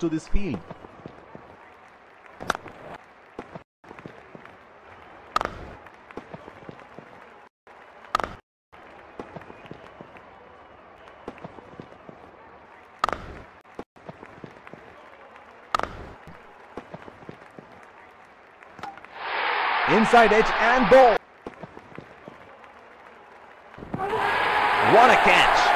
to this field. Inside edge and ball. What a catch!